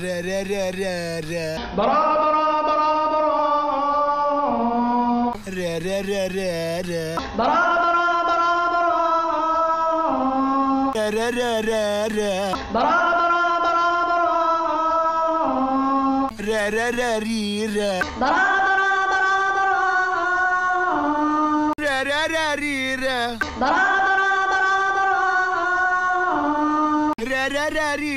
Re re re re re. Bara bara bara bara. Re re re re re. Bara bara bara bara. Re re re re re. Bara bara bara bara. Re re re ri re. Bara bara bara bara. Re re re ri re. Bara bara bara bara. Re re re ri